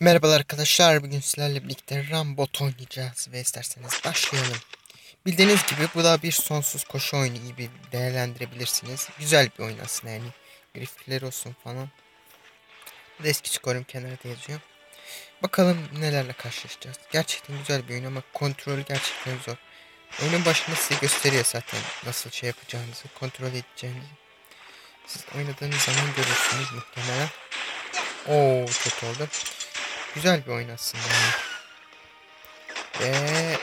Merhabalar arkadaşlar. Bugün sizlerle birlikte Rambot oynayacağız ve isterseniz başlayalım. Bildiğiniz gibi bu da bir sonsuz koşu oyunu gibi değerlendirebilirsiniz. Güzel bir oyun aslında yani. Grifler olsun falan. Bu da eski skorum kenarda yazıyor. Bakalım nelerle karşılaşacağız. Gerçekten güzel bir oyun ama kontrolü gerçekten zor. Oyunun başında size gösteriyor zaten nasıl şey yapacağınızı, kontrol edeceğinizi. Siz oynadığınız zaman görürsünüz muhtemelen. Oo çok oldu. Güzel bir oyun aslında. Ve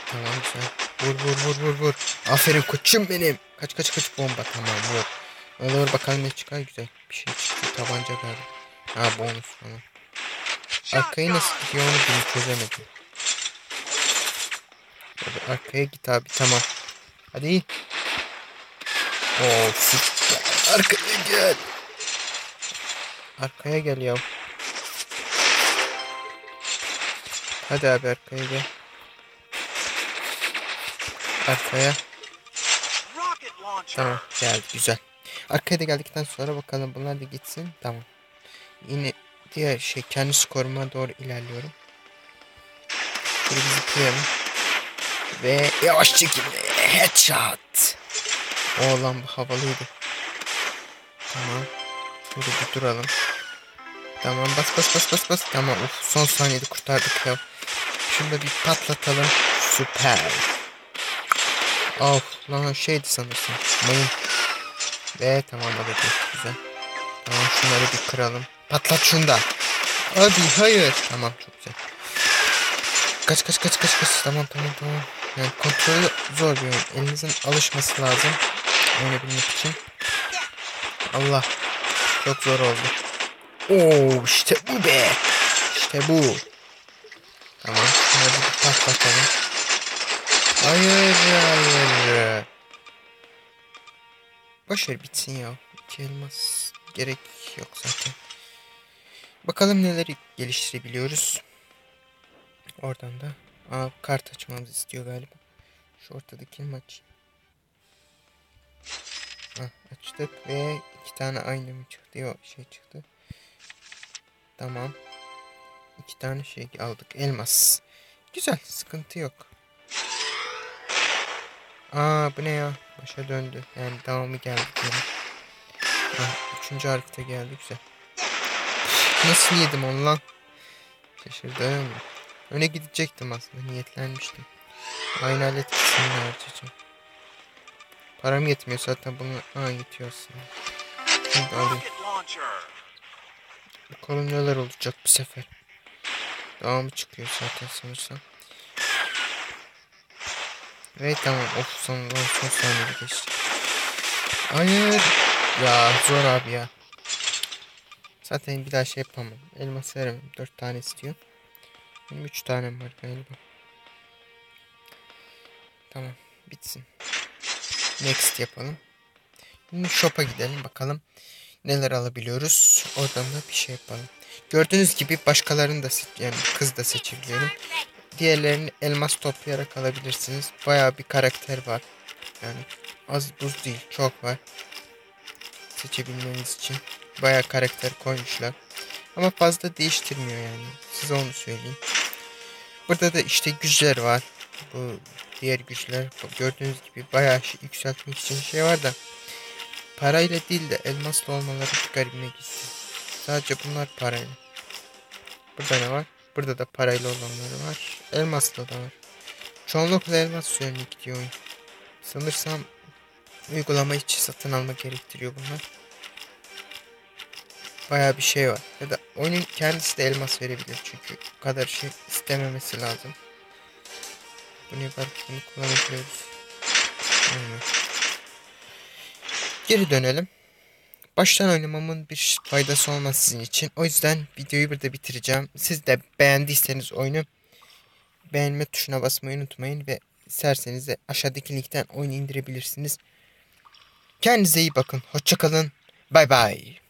tamam güzel. Vur vur vur vur vur. Aferin koçum benim. Kaç kaç kaç bomba tamam vur. Olur bakalım ne çıkar güzel. Bir şey çıktı tabanca galiba. Ha bonus falan. Arkayı nasıl gidiyor onu bir çözemedim. Tabii arkaya git abi tamam. Hadi. Oo. Arkaya gel. Arkaya gel ya. Hadi abi arkaya gel. Arkaya. Tamam geldi güzel. Arkaya da geldikten sonra bakalım bunlar da gitsin. Tamam. Yine diğer şey kendi skoruma doğru ilerliyorum. Bir zıplayalım. Ve yavaş çekimle headshot. Oğlan bu havalıydı. Tamam. Şöyle bir duralım. Tamam bas bas bas bas bas. Tamam uf son saniyede kurtardık ya. Şunu da bir patlatalım. Süper. Of lan şeydi sanırsam. Mayın. Ve tamam hadi güzel. Tamam şunları bir kıralım. Patlat şunu da. Hadi hayır. Tamam çok güzel. Kaç kaç kaç kaç kaç. Tamam tamam tamam. Yani kontrolü zor bir oyun. Elinizin alışması lazım. Oynayabilmek için. Allah. Çok zor oldu. Oo işte bu be. İşte bu. Tamam. Şuna bir patlatalım. Hayır hayır. Başarı bitsin ya. İki elmas gerek yok zaten. Bakalım neleri geliştirebiliyoruz. Oradan da Aa, kart açmamızı istiyor galiba. Şu ortadaki maç. Heh, açtık ve iki tane aynı mı çıktı? Yok şey çıktı. Tamam. İki tane şey aldık. Elmas. Güzel. Sıkıntı yok. Aa bu ne ya? Başa döndü. Yani devamı geldi. Diyelim. Ah, üçüncü harfte geldi. Güzel. Nasıl yedim onu lan? Şaşırdım. Öne gidecektim aslında. Niyetlenmiştim. Aynı alet kısmını harcayacağım. Param yetmiyor zaten bunu. Aa yetiyor aslında. Şimdi alayım. Bakalım neler olacak bu sefer. Devamı çıkıyor zaten sanırsam. Ve tamam of son, son saniyede geçti. Hayır. Ya zor abi ya. Zaten bir daha şey yapamam. Elmas veremem. 4 tane istiyor. Benim 3 tanem var galiba. Tamam. Bitsin. Next yapalım. Şimdi shop'a gidelim bakalım neler alabiliyoruz. Oradan da bir şey yapalım. Gördüğünüz gibi başkalarını da yani kız da seçebiliyorum. Diğerlerini elmas toplayarak alabilirsiniz. Bayağı bir karakter var. Yani az buz değil çok var. Seçebilmeniz için. Bayağı karakter koymuşlar. Ama fazla değiştirmiyor yani. Size onu söyleyeyim. Burada da işte güçler var. Bu diğer güçler gördüğünüz gibi bayağı şey, yükseltmek için şey var da parayla değil de elmasla olmaları garibime gitti. Sadece bunlar parayla. Burada ne var? Burada da parayla olanları var. Elmasla da var. Çoğunlukla elmas üzerine gidiyor oyun. Sanırsam uygulama içi satın alma gerektiriyor bunlar. Baya bir şey var. Ya da oyunun kendisi de elmas verebilir çünkü bu kadar şey istememesi lazım. Bunu yaparak bunu kullanabiliyoruz. Geri dönelim. Baştan oynamamın bir faydası olmaz sizin için. O yüzden videoyu burada bitireceğim. Siz de beğendiyseniz oyunu beğenme tuşuna basmayı unutmayın ve isterseniz de aşağıdaki linkten oyunu indirebilirsiniz. Kendinize iyi bakın. Hoşçakalın. Bay bay.